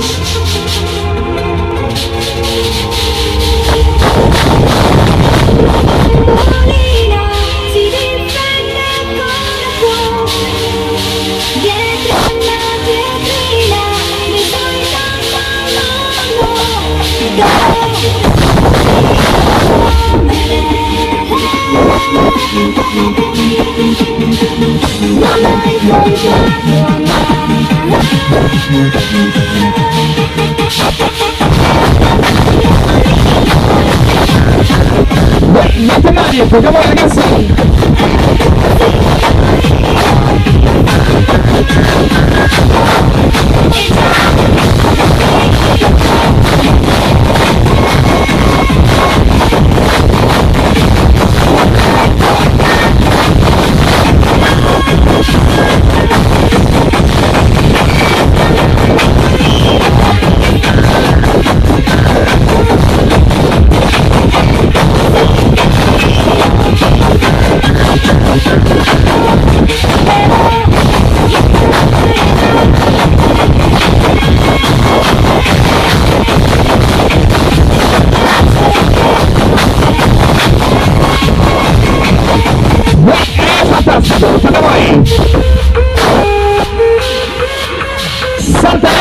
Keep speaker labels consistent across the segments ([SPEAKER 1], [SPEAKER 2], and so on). [SPEAKER 1] 多力量，齐振奋的鼓声，点燃了这力量，燃烧了光荣。我们从这里出发，我们从这里出发。Matemática,
[SPEAKER 2] come on ragazzi!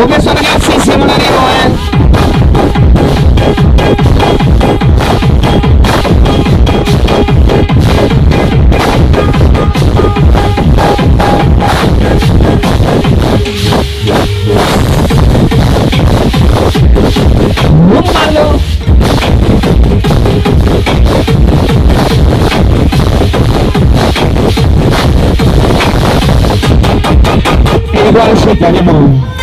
[SPEAKER 2] Começou na minha oficina na
[SPEAKER 1] agora chega, irmão.